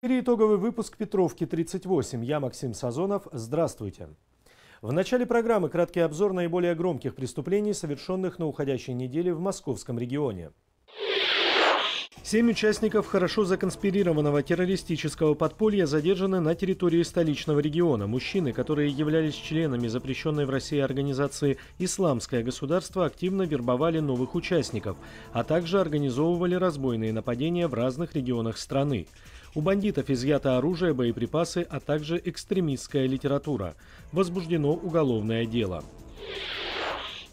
Итоговый выпуск Петровки 38. Я Максим Сазонов. Здравствуйте. В начале программы краткий обзор наиболее громких преступлений, совершенных на уходящей неделе в московском регионе. Семь участников хорошо законспирированного террористического подполья задержаны на территории столичного региона. Мужчины, которые являлись членами запрещенной в России организации «Исламское государство», активно вербовали новых участников, а также организовывали разбойные нападения в разных регионах страны. У бандитов изъято оружие, боеприпасы, а также экстремистская литература. Возбуждено уголовное дело.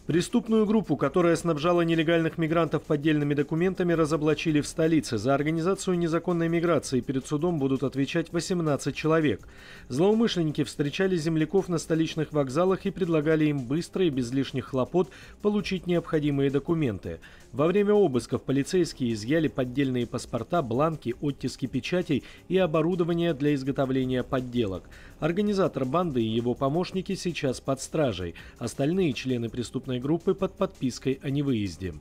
Преступную группу, которая снабжала нелегальных мигрантов поддельными документами, разоблачили в столице. За организацию незаконной миграции перед судом будут отвечать 18 человек. Злоумышленники встречали земляков на столичных вокзалах и предлагали им быстро и без лишних хлопот получить необходимые документы. Во время обысков полицейские изъяли поддельные паспорта, бланки, оттиски печатей и оборудование для изготовления подделок. Организатор банды и его помощники сейчас под стражей. Остальные члены преступной преступной группы под подпиской о невыезде.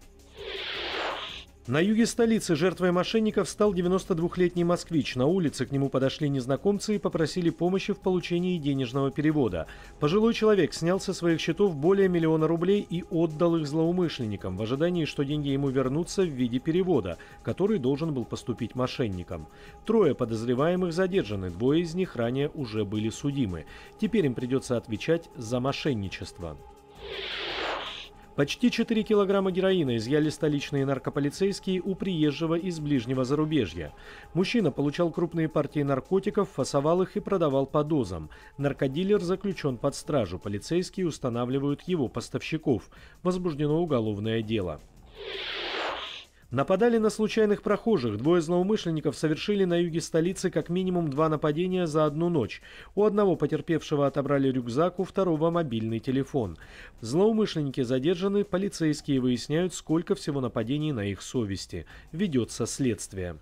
На юге столицы жертвой мошенников стал 92-летний москвич. На улице к нему подошли незнакомцы и попросили помощи в получении денежного перевода. Пожилой человек снял со своих счетов более миллиона рублей и отдал их злоумышленникам в ожидании, что деньги ему вернутся в виде перевода, который должен был поступить мошенникам. Трое подозреваемых задержаны, двое из них ранее уже были судимы. Теперь им придется отвечать за мошенничество. Почти 4 килограмма героина изъяли столичные наркополицейские у приезжего из ближнего зарубежья. Мужчина получал крупные партии наркотиков, фасовал их и продавал по дозам. Наркодилер заключен под стражу. Полицейские устанавливают его поставщиков. Возбуждено уголовное дело. Нападали на случайных прохожих. Двое злоумышленников совершили на юге столицы как минимум два нападения за одну ночь. У одного потерпевшего отобрали рюкзак, у второго мобильный телефон. Злоумышленники задержаны, полицейские выясняют, сколько всего нападений на их совести. Ведется следствие.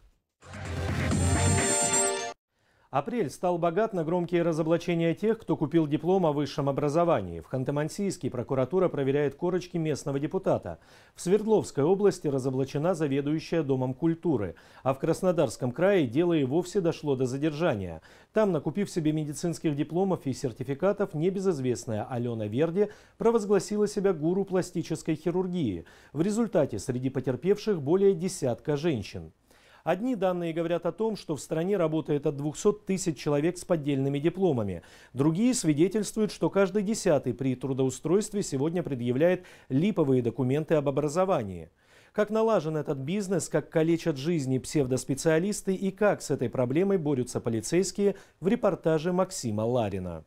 Апрель стал богат на громкие разоблачения тех, кто купил диплом о высшем образовании. В Ханты-Мансийске прокуратура проверяет корочки местного депутата. В Свердловской области разоблачена заведующая Домом культуры. А в Краснодарском крае дело и вовсе дошло до задержания. Там, накупив себе медицинских дипломов и сертификатов, небезызвестная Алена Верди провозгласила себя гуру пластической хирургии. В результате среди потерпевших более десятка женщин. Одни данные говорят о том, что в стране работает от 200 тысяч человек с поддельными дипломами. Другие свидетельствуют, что каждый десятый при трудоустройстве сегодня предъявляет липовые документы об образовании. Как налажен этот бизнес, как калечат жизни псевдоспециалисты и как с этой проблемой борются полицейские в репортаже Максима Ларина.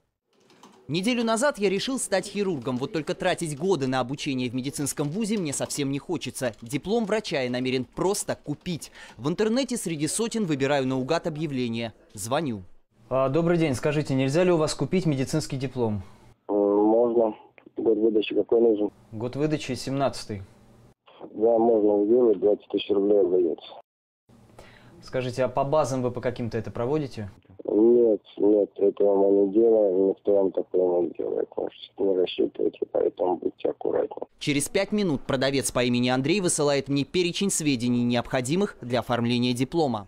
Неделю назад я решил стать хирургом, вот только тратить годы на обучение в медицинском вузе мне совсем не хочется. Диплом врача я намерен просто купить. В интернете среди сотен выбираю наугад объявление. Звоню. А, добрый день, скажите, нельзя ли у вас купить медицинский диплом? Можно. Год выдачи какой нужен? Год выдачи 17 -й. Да, можно сделать, 20 тысяч рублей отдается. Скажите, а по базам вы по каким-то это проводите? Нет, нет, этого мы не делаем, никто вам такого не делает. Можете не рассчитывайте, поэтому будьте аккуратнее. Через пять минут продавец по имени Андрей высылает мне перечень сведений, необходимых для оформления диплома.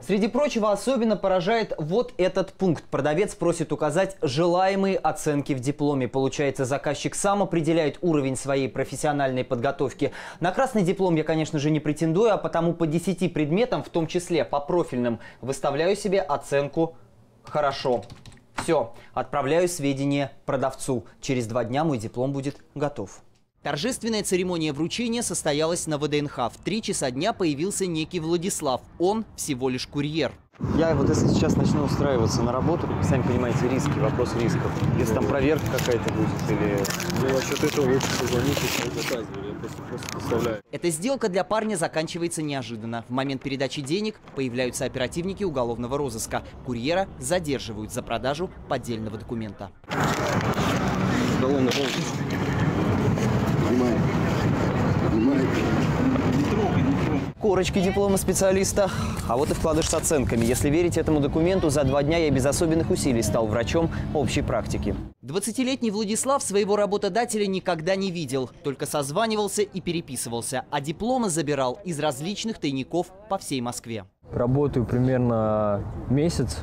Среди прочего особенно поражает вот этот пункт. Продавец просит указать желаемые оценки в дипломе. Получается, заказчик сам определяет уровень своей профессиональной подготовки. На красный диплом я, конечно же, не претендую, а потому по 10 предметам, в том числе по профильным, выставляю себе оценку «хорошо». Все, отправляю сведения продавцу. Через два дня мой диплом будет готов. Торжественная церемония вручения состоялась на ВДНХ. В три часа дня появился некий Владислав. Он всего лишь курьер. Я вот если сейчас начну устраиваться на работу, сами понимаете, риски, вопрос рисков. Если там проверка какая-то будет или... Ну, насчет этого лучше позвонить и заказывали. Просто, представляю. Эта сделка для парня заканчивается неожиданно. В момент передачи денег появляются оперативники уголовного розыска. Курьера задерживают за продажу поддельного документа. Уголовный розыск. Корочки диплома специалиста. А вот и вкладыш с оценками. Если верить этому документу, за два дня я без особенных усилий стал врачом общей практики. 20-летний Владислав своего работодателя никогда не видел, только созванивался и переписывался, а дипломы забирал из различных тайников по всей Москве. Работаю примерно месяц.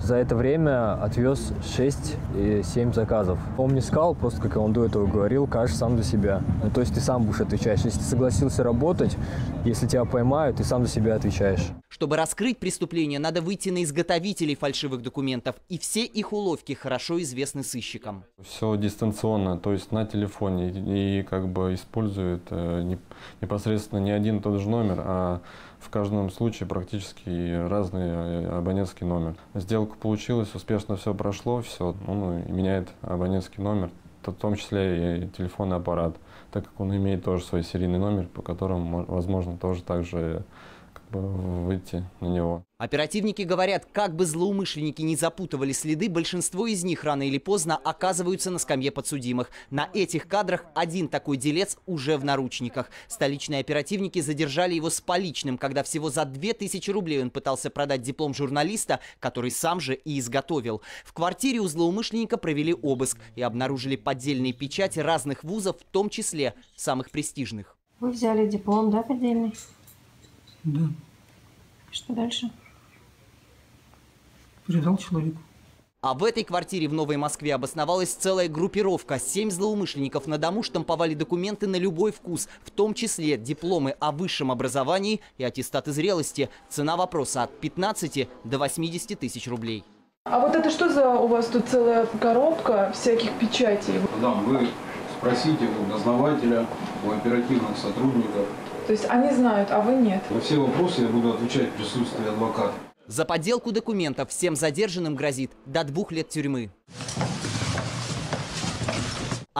За это время отвез 6-7 заказов. Он мне сказал, просто как он до этого говорил, кажешь сам за себя. Ну, то есть ты сам будешь отвечать. Если ты согласился работать, если тебя поймают, ты сам за себя отвечаешь. Чтобы раскрыть преступление, надо выйти на изготовителей фальшивых документов. И все их уловки хорошо известны сыщикам. Все дистанционно, то есть на телефоне. И, как бы используют э, не, непосредственно не один и тот же номер, а в каждом случае практически разный э, абонентский номер. Сделка получилась, успешно все прошло, все, он меняет абонентский номер, в том числе и телефонный аппарат, так как он имеет тоже свой серийный номер, по которому возможно тоже также выйти на него. Оперативники говорят, как бы злоумышленники не запутывали следы, большинство из них рано или поздно оказываются на скамье подсудимых. На этих кадрах один такой делец уже в наручниках. Столичные оперативники задержали его с поличным, когда всего за 2000 рублей он пытался продать диплом журналиста, который сам же и изготовил. В квартире у злоумышленника провели обыск и обнаружили поддельные печати разных вузов, в том числе самых престижных. Вы взяли диплом, да, поддельный? Да. Что дальше? Передал человеку. А в этой квартире в Новой Москве обосновалась целая группировка. Семь злоумышленников на дому штамповали документы на любой вкус, в том числе дипломы о высшем образовании и аттестаты зрелости. Цена вопроса от 15 до 80 тысяч рублей. А вот это что за у вас тут целая коробка всяких печатей? Мадам, вы спросите у дознавателя, у оперативных сотрудников. То есть они знают, а вы нет? На все вопросы я буду отвечать в присутствии адвоката. За подделку документов всем задержанным грозит до двух лет тюрьмы.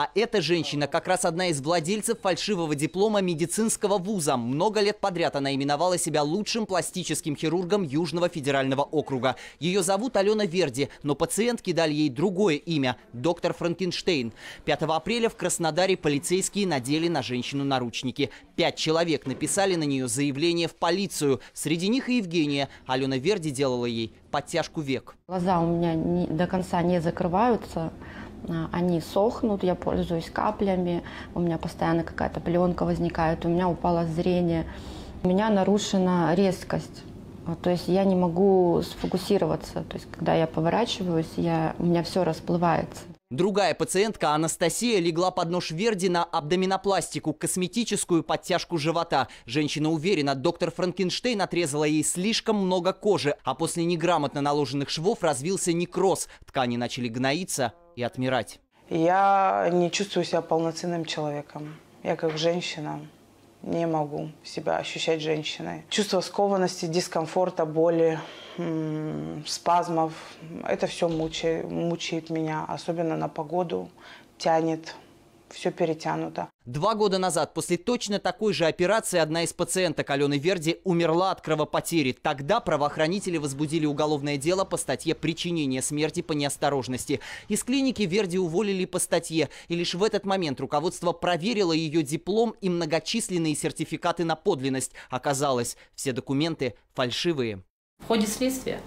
А эта женщина как раз одна из владельцев фальшивого диплома медицинского вуза. Много лет подряд она именовала себя лучшим пластическим хирургом Южного федерального округа. Ее зовут Алена Верди, но пациентки дали ей другое имя – доктор Франкенштейн. 5 апреля в Краснодаре полицейские надели на женщину наручники. Пять человек написали на нее заявление в полицию. Среди них и Евгения. Алена Верди делала ей подтяжку век. Глаза у меня не, до конца не закрываются. А, они сохнут, я пользуюсь каплями, у меня постоянно какая-то пленка возникает, у меня упало зрение, у меня нарушена резкость. То есть я не могу сфокусироваться. То есть когда я поворачиваюсь, я, у меня все расплывается. Другая пациентка, Анастасия, легла под нож Верди на абдоминопластику, косметическую подтяжку живота. Женщина уверена, доктор Франкенштейн отрезала ей слишком много кожи, а после неграмотно наложенных швов развился некроз. Ткани начали гноиться и отмирать. Я не чувствую себя полноценным человеком. Я как женщина не могу себя ощущать женщиной. Чувство скованности, дискомфорта, боли, спазмов, это все мучает, мучает меня, особенно на погоду, тянет все перетянуто. Два года назад после точно такой же операции одна из пациенток Алены Верди умерла от кровопотери. Тогда правоохранители возбудили уголовное дело по статье «Причинение смерти по неосторожности». Из клиники Верди уволили по статье. И лишь в этот момент руководство проверило ее диплом и многочисленные сертификаты на подлинность. Оказалось, все документы фальшивые. В ходе следствия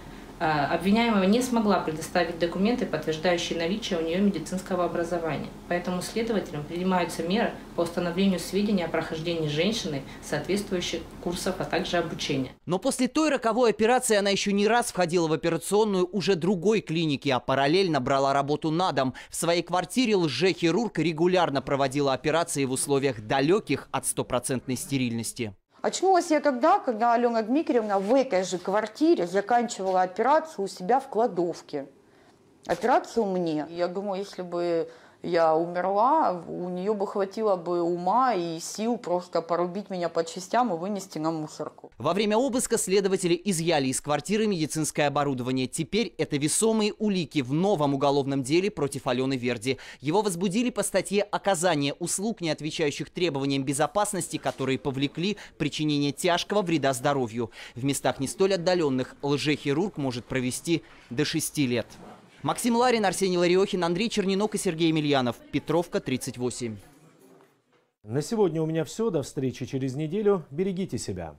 обвиняемая не смогла предоставить документы, подтверждающие наличие у нее медицинского образования. Поэтому следователям принимаются меры по установлению сведений о прохождении женщины соответствующих курсов, а также обучения. Но после той роковой операции она еще не раз входила в операционную уже другой клиники, а параллельно брала работу на дом. В своей квартире лже-хирург регулярно проводила операции в условиях далеких от стопроцентной стерильности. Очнулась я тогда, когда Алена Дмитриевна в этой же квартире заканчивала операцию у себя в кладовке. Операцию мне. Я думаю, если бы я умерла, у нее бы хватило бы ума и сил просто порубить меня по частям и вынести на мусорку. Во время обыска следователи изъяли из квартиры медицинское оборудование. Теперь это весомые улики в новом уголовном деле против Алены Верди. Его возбудили по статье «Оказание услуг, не отвечающих требованиям безопасности, которые повлекли причинение тяжкого вреда здоровью». В местах не столь отдаленных лжехирург может провести до 6 лет. Максим Ларин, Арсений Лариохин, Андрей Чернинок и Сергей Емельянов. Петровка, 38. На сегодня у меня все. До встречи через неделю. Берегите себя.